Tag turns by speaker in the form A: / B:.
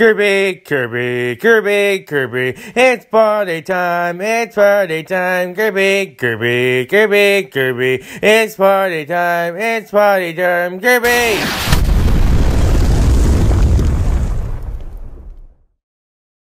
A: Kirby, Kirby, Kirby, Kirby, it's party time, it's party time, Kirby, Kirby, Kirby, Kirby, it's party time, it's party time, Kirby!